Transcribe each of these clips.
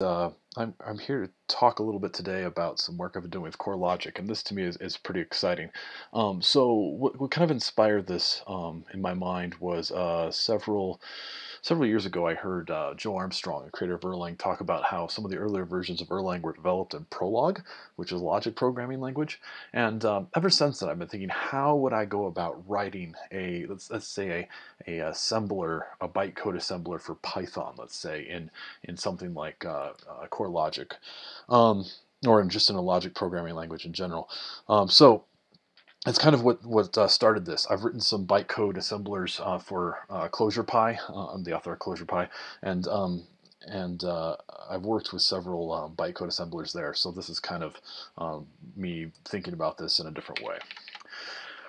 Uh, I'm, I'm here to talk a little bit today about some work I've been doing with core.logic, and this to me is, is pretty exciting. Um, so what, what kind of inspired this um, in my mind was uh, several several years ago I heard uh, Joe Armstrong, the creator of Erlang, talk about how some of the earlier versions of Erlang were developed in Prolog, which is a logic programming language. And um, ever since then I've been thinking, how would I go about writing a, let's, let's say a, a assembler, a bytecode assembler for Python, let's say, in, in something like uh, uh, core.logic um, or in just in a logic programming language in general. Um, so that's kind of what what uh, started this. I've written some bytecode assemblers uh, for uh, ClojurePy. Uh, I'm the author of ClojurePy, and um, and uh, I've worked with several um, bytecode assemblers there. So this is kind of um, me thinking about this in a different way.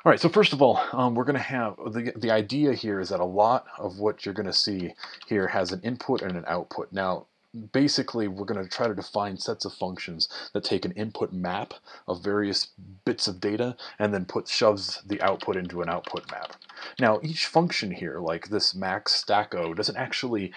All right, so first of all, um, we're going to have, the, the idea here is that a lot of what you're going to see here has an input and an output. Now, basically we're going to try to define sets of functions that take an input map of various bits of data and then put shoves the output into an output map. Now each function here, like this max stacko, doesn't actually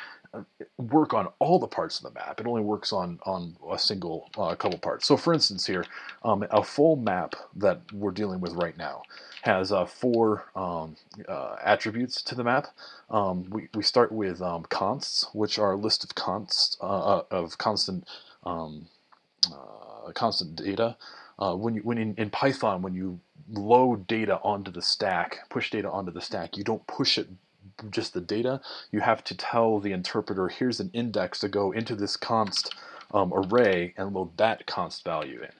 work on all the parts of the map. It only works on, on a single uh, couple parts. So for instance here, um, a full map that we're dealing with right now has uh, four um, uh, attributes to the map. Um, we, we start with um, consts, which are a list of consts uh, uh of constant um, uh, constant data. When you when in, in Python, when you load data onto the stack, push data onto the stack, you don't push it just the data. You have to tell the interpreter, here's an index to go into this const um, array and load that const value in.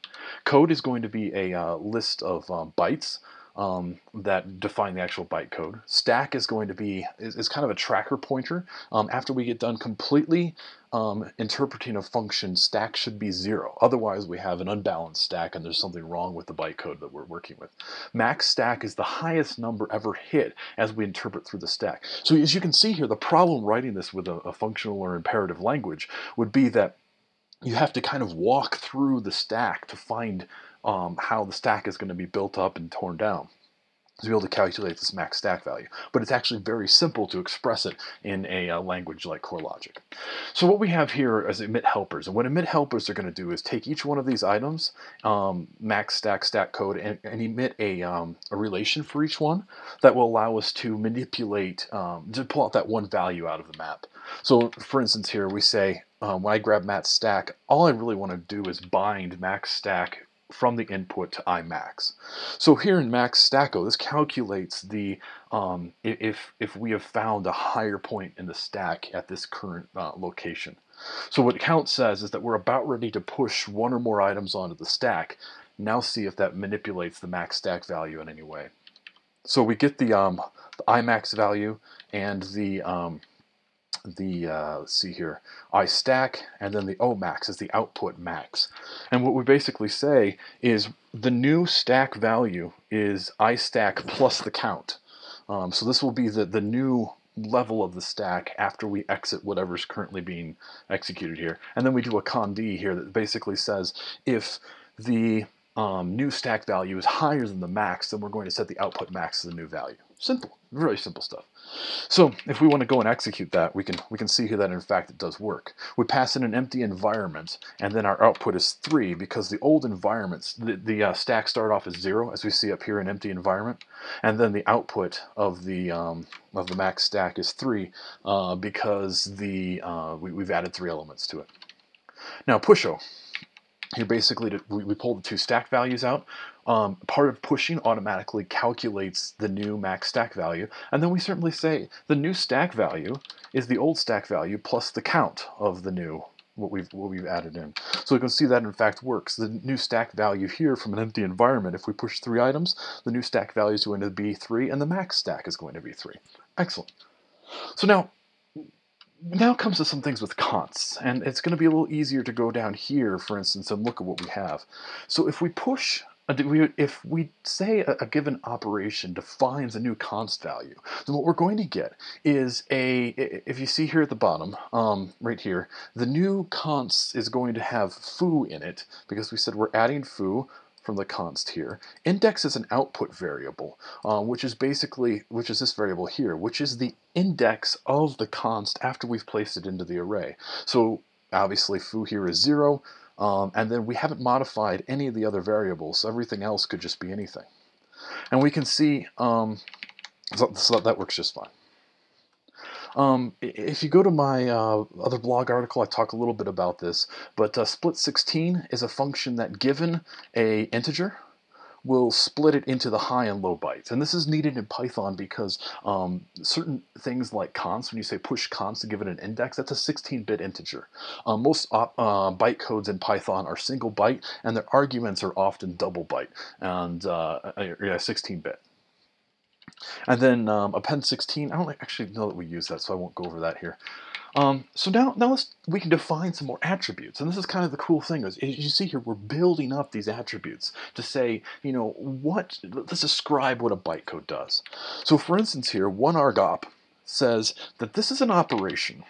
Code is going to be a uh, list of um, bytes um, that define the actual bytecode. Stack is going to be is, is kind of a tracker pointer. Um, after we get done completely um, interpreting a function, stack should be zero. Otherwise, we have an unbalanced stack and there's something wrong with the bytecode that we're working with. Max stack is the highest number ever hit as we interpret through the stack. So as you can see here, the problem writing this with a, a functional or imperative language would be that you have to kind of walk through the stack to find um, how the stack is going to be built up and torn down to be able to calculate this max stack value. But it's actually very simple to express it in a uh, language like core.logic. So what we have here is emit helpers. And what emit helpers are going to do is take each one of these items, um, max stack, stack code, and, and emit a, um, a relation for each one that will allow us to manipulate, um, to pull out that one value out of the map. So for instance here we say, um, when I grab max stack, all I really want to do is bind max stack from the input to imax. So here in max stacko, this calculates the um, if if we have found a higher point in the stack at this current uh, location. So what count says is that we're about ready to push one or more items onto the stack. Now see if that manipulates the max stack value in any way. So we get the, um, the imax value and the um, the, uh, let's see here, I stack, and then the O max is the output max. And what we basically say is the new stack value is I stack plus the count. Um, so this will be the, the new level of the stack after we exit whatever's currently being executed here. And then we do a cond here that basically says if the um, new stack value is higher than the max, then we're going to set the output max to the new value. Simple, really simple stuff. So if we want to go and execute that, we can we can see here that in fact it does work. We pass in an empty environment, and then our output is three because the old environments, the, the uh, stack start off as zero, as we see up here in empty environment, and then the output of the um, of the max stack is three uh, because the uh, we, we've added three elements to it. Now pusho. Here basically we, we pull the two stack values out. Um, part of pushing automatically calculates the new max stack value. And then we certainly say the new stack value is the old stack value plus the count of the new what we've what we've added in. So we can see that in fact works. The new stack value here from an empty environment, if we push three items, the new stack value is going to be three and the max stack is going to be three. Excellent. So now now comes to some things with consts, and it's going to be a little easier to go down here, for instance, and look at what we have. So if we push, if we say a given operation defines a new const value, then what we're going to get is a, if you see here at the bottom, um, right here, the new const is going to have foo in it, because we said we're adding foo, from the const here. Index is an output variable, um, which is basically, which is this variable here, which is the index of the const after we've placed it into the array. So obviously foo here is 0, um, and then we haven't modified any of the other variables, so everything else could just be anything. And we can see, um, so, so that works just fine. Um, if you go to my uh, other blog article, I talk a little bit about this, but uh, split 16 is a function that given a integer, will split it into the high and low bytes. And this is needed in Python because um, certain things like const, when you say push const to give it an index, that's a 16-bit integer. Um, most uh, byte codes in Python are single byte, and their arguments are often double byte, and uh, yeah, 16-bit. And then um, append 16, I don't actually know that we use that, so I won't go over that here. Um, so now, now let's, we can define some more attributes. And this is kind of the cool thing. Is, as you see here, we're building up these attributes to say, you know, what, let's describe what a bytecode does. So for instance here, one argop says that this is an operation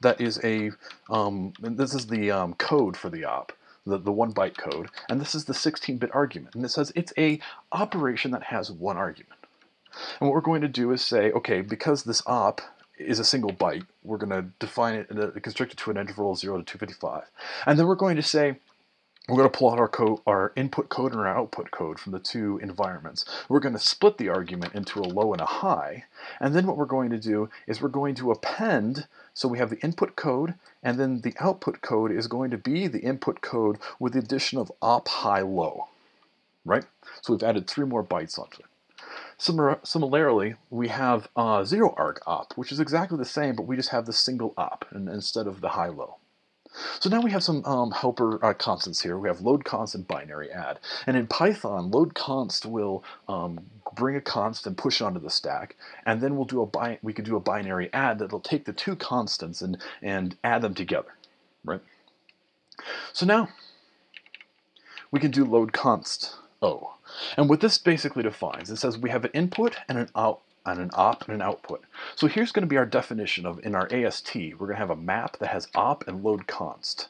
that is a, um, this is the um, code for the op the, the one byte code, and this is the 16-bit argument. And it says it's a operation that has one argument. And what we're going to do is say, okay, because this op is a single byte, we're going to define it, uh, construct it to an interval 0 to 255. And then we're going to say, we're going to pull out our code, our input code and our output code from the two environments. We're going to split the argument into a low and a high. And then what we're going to do is we're going to append, so we have the input code, and then the output code is going to be the input code with the addition of op high low, right? So we've added three more bytes onto it. Similarly, we have uh, zero arg op, which is exactly the same, but we just have the single op instead of the high-low. So now we have some um, helper uh, constants here. We have load const and binary add. And in Python, load const will um, bring a const and push onto the stack, and then we'll do a we can do a binary add that'll take the two constants and and add them together, right? So now we can do load const O. And what this basically defines, it says we have an input and an out and an op and an output. So here's going to be our definition of, in our AST, we're going to have a map that has op and load const.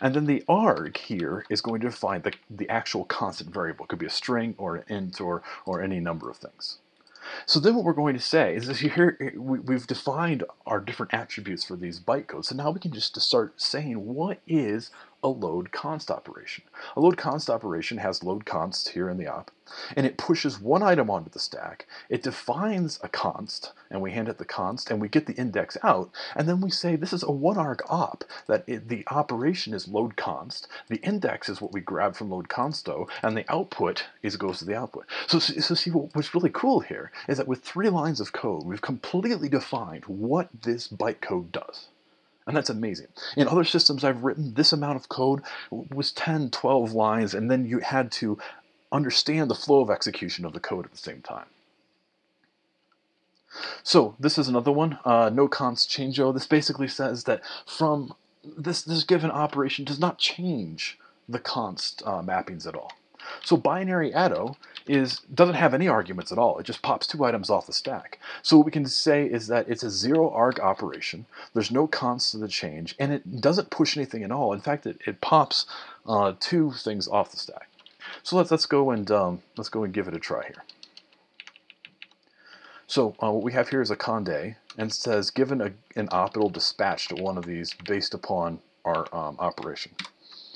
And then the arg here is going to define the, the actual constant variable. It could be a string or an int or, or any number of things. So then what we're going to say is that here eh, we, have defined our different attributes for these bytecodes. So now we can just start saying what is a load const operation. A load const operation has load const here in the op, and it pushes one item onto the stack. It defines a const, and we hand it the const, and we get the index out, and then we say this is a one arg op, that it, the operation is load const, the index is what we grab from load consto, and the output is goes to the output. So, so see what's really cool here is that with three lines of code, we've completely defined what this bytecode does. And that's amazing. In other systems I've written, this amount of code was 10, 12 lines, and then you had to understand the flow of execution of the code at the same time. So this is another one, uh, no const changeo. This basically says that from this, this given operation does not change the const uh, mappings at all. So binary addo is doesn't have any arguments at all. It just pops two items off the stack. So what we can say is that it's a zero arg operation. There's no const to the change, and it doesn't push anything at all. In fact, it, it pops uh, two things off the stack. So let's let's go and um, let's go and give it a try here. So uh, what we have here is a conde, and says given a, an op, it'll dispatch to one of these based upon our um, operation.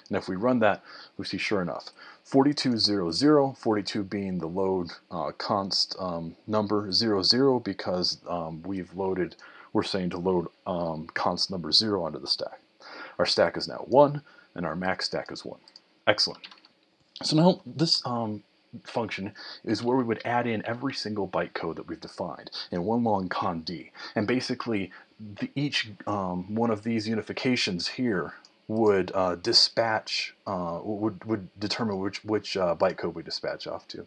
And if we run that, we see sure enough, 4200, 42 being the load uh, const um, number 00 because um, we've loaded, we're saying to load um, const number 0 onto the stack. Our stack is now 1 and our max stack is 1. Excellent. So now this um, function is where we would add in every single bytecode that we've defined in one long conde, and basically, the, each um, one of these unifications here would uh, dispatch, uh, would, would determine which, which uh, bytecode we dispatch off to.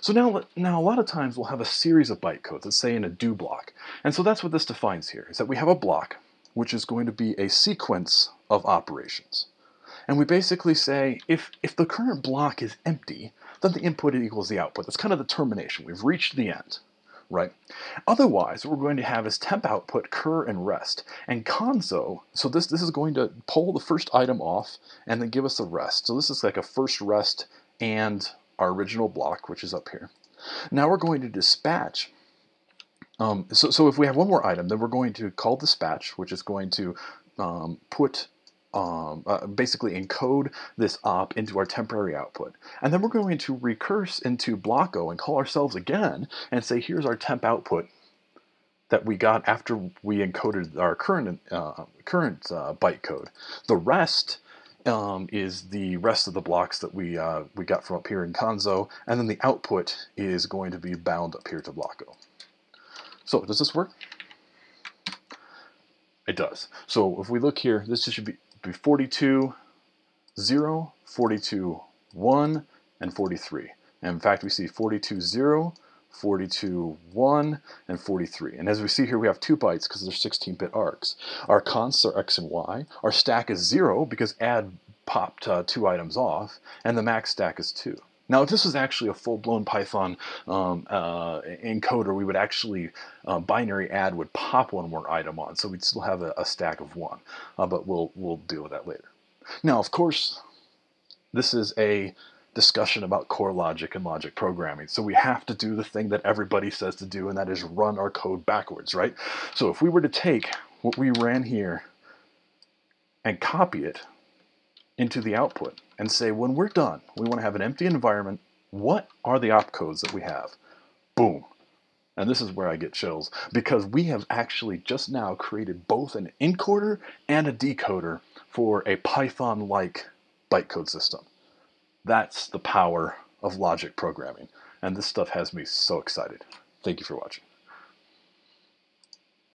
So now, now a lot of times we'll have a series of bytecodes, let's say in a do block. And so that's what this defines here, is that we have a block which is going to be a sequence of operations. And we basically say if, if the current block is empty, then the input equals the output. That's kind of the termination. We've reached the end right? Otherwise, what we're going to have is temp output, cur, and rest. And conso, so this, this is going to pull the first item off and then give us a rest. So this is like a first rest and our original block, which is up here. Now we're going to dispatch. Um, so, so if we have one more item, then we're going to call dispatch, which is going to um, put um, uh, basically encode this op into our temporary output. And then we're going to recurse into Blocko and call ourselves again and say, here's our temp output that we got after we encoded our current, uh, current uh, bytecode. The rest um, is the rest of the blocks that we, uh, we got from up here in conso, and then the output is going to be bound up here to Blocko. So does this work? It does. So if we look here, this should be, be 42, 0, 42, 1, and 43. And in fact, we see 42, 0, 42, 1, and 43. And as we see here, we have two bytes because they're 16-bit args. Our consts are x and y. Our stack is 0 because add popped uh, two items off. And the max stack is 2. Now, if this was actually a full-blown Python um, uh, encoder, we would actually, uh, binary add would pop one more item on, so we'd still have a, a stack of one, uh, but we'll, we'll deal with that later. Now, of course, this is a discussion about core logic and logic programming, so we have to do the thing that everybody says to do, and that is run our code backwards, right? So if we were to take what we ran here and copy it into the output and say, when we're done, we want to have an empty environment. What are the opcodes that we have? Boom. And this is where I get chills because we have actually just now created both an encoder and a decoder for a Python-like bytecode system. That's the power of logic programming. And this stuff has me so excited. Thank you for watching.